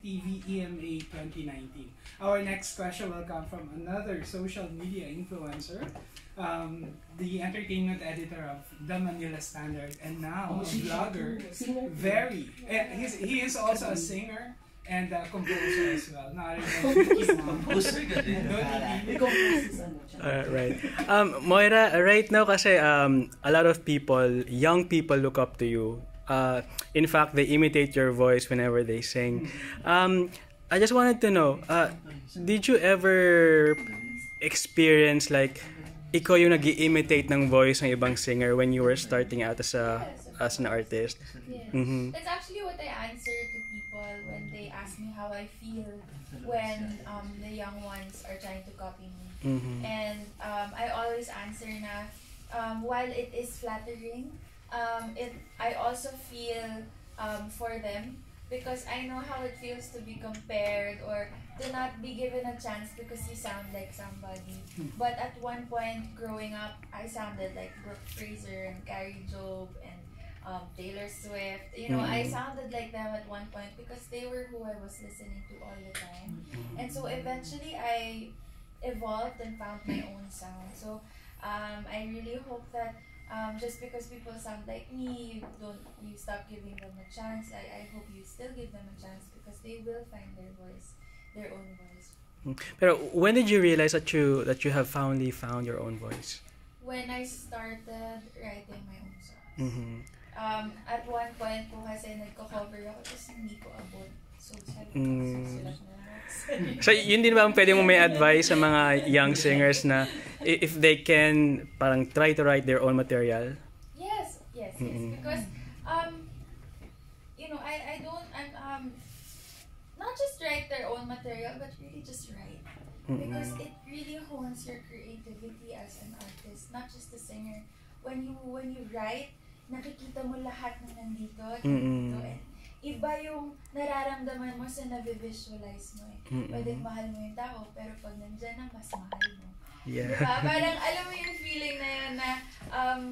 TV EMA 2019. Our next question will come from another social media influencer, um, the entertainment editor of the Manila Standard, and now a vlogger. Very. eh, he's, he is also a singer and a composer as well. Not Composer. Uh, right. Um, Moira, right now kasi um, a lot of people, young people look up to you. Uh, in fact, they imitate your voice whenever they sing. Um, I just wanted to know, uh, did you ever experience like ikaw yung nag imitate ng voice ng ibang singer when you were starting out as a as an artist? Yes. Mhm. That's actually what I answer to people when they ask me how I feel when um, the young ones are trying to copy me. Mhm. And um, I always answer na um, while it is flattering, um, it I also feel um, for them because I know how it feels to be compared or to not be given a chance because you sound like somebody. But at one point growing up, I sounded like Brooke Fraser and Carrie Job and um, Taylor Swift. You know, I Mhm. sounded like them at one point because they were who I was listening to all the time. And so eventually I evolved and found my own sound. So um, I really hope that um, just because people sound like me, you don't you stop giving them a chance. I, I hope you still give them a chance because they will find their voice, their own voice. But when did you realize that you that you have finally found your own voice? When I started writing my own songs. Mhm. Um, at one point po kasi nagko-cover ako tapos hindi ko abot. So sabi ko, Mm. susulat na lang ako. So, yun din ba ang pwede mo may advice sa mga young singers na if they can parang try to write their own material? Yes, yes, yes. Mm-mm. Because um, you know, I I don't I'm um, not just write their own material, but really just write because Mm-mm. it really hones your creativity as an artist, not just a singer. When you when you write, nakikita mo lahat ng nandito nandito. And iba yung nararamdaman mo sa nabivisualize mo eh. Mm-mm. Pwedeng mahal mo yung tao, pero pag nandyan na, mas mahal mo. Yeah. Diba? Parang alam mo yung feeling na yun na um,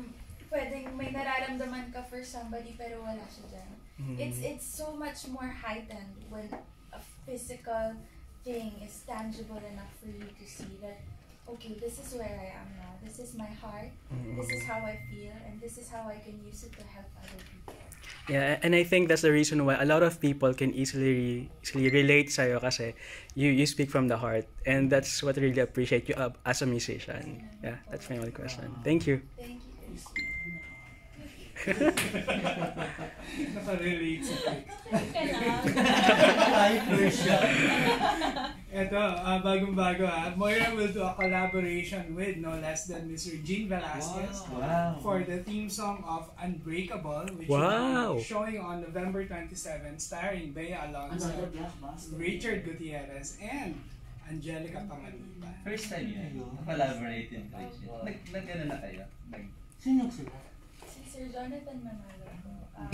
pwedeng may nararamdaman ka for somebody pero wala siya dyan. Mhm. It's it's so much more heightened when a physical thing is tangible enough for you to see that okay, this is where I am now. This is my heart. This is how I feel and this is how I can use it to help other people. Yeah, and I think that's the reason why a lot of people can easily easily relate sa'yo kasi you you speak from the heart and that's what I really appreciate you uh, as a musician. Yeah, that's my only question. Thank you. Thank you. Nakarelate sa text. Type version. Ito, ah, bagong-bago ha. Moira will do a collaboration with no less than Mr. Gene Velasquez Wow. for the theme song of Unbreakable, which Wow. will be showing on November 27, starring Bea Alonso, Richard Gutierrez, and Angelica Panganiban. First time yun. Collaborate yung. Nag, nag ano na kayo? Nag, Sino sila? Si Sir Jonathan Manalo um,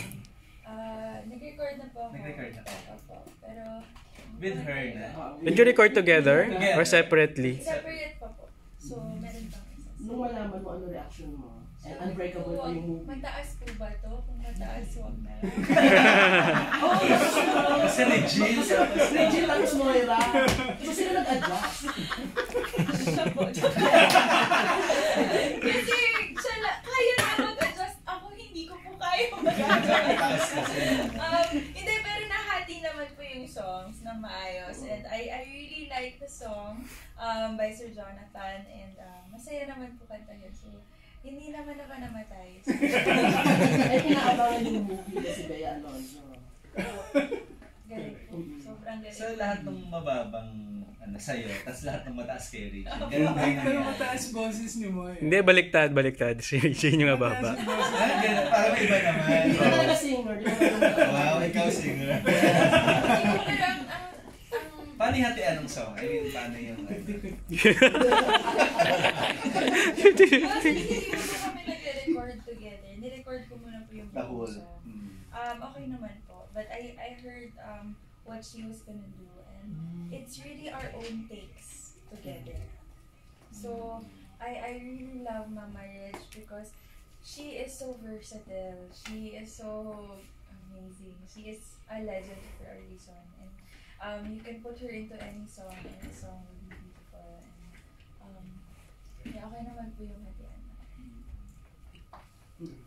uh, nag-record na po ako. Nag-record na? Opo, pero... with her na. Did you record together or separately? Separate pa po. So, meron isa. Nung malaman mo, ano reaction mo? And Unbreakable pa yung movie. Mataas po ba to? Kung mataas, huwag na lang. Kasi legit. Legit ang Moira. So sila nag-adjust. Siya po. Kasi, siya la, kaya na mag-adjust. Ako, hindi ko po kaya mag-adjust. um, hindi, pero nahati naman po yung songs na maayos. And I I really like the song um, by Sir Jonathan. And um, masaya naman po kantahin. So, hindi naman ako namatay. So, Ay, pinaabangan yung movie na si Bea Alonso. galing po. Sobrang galing. So lahat ng mababang ano sa'yo, tapos lahat ng mataas kay Rich. Ganun ba yung Pero nangyari? mataas boses ni Moira. Hindi, baliktad, baliktad. Si yung mababa. Mataas yung boses. Ah, ganun. Parang iba naman. Hindi ka talaga singer? Wow, ikaw singer. Hindi ko parang, ang, ang, Paano yung hatian ng song? I mean, paano yung... Kasi hindi ko po kami nag-record together. Nirecord ko muna po yung The whole. buong song. Mm. Um, okay naman po. But I I heard um, what she was gonna do and it's really our own takes together. So I I really love Mama Reg because she is so versatile. She is so amazing. She is a legend for a reason. And um, you can put her into any song, any song would be beautiful. And, um, yeah, okay naman po yung Matiana. Mm-hmm.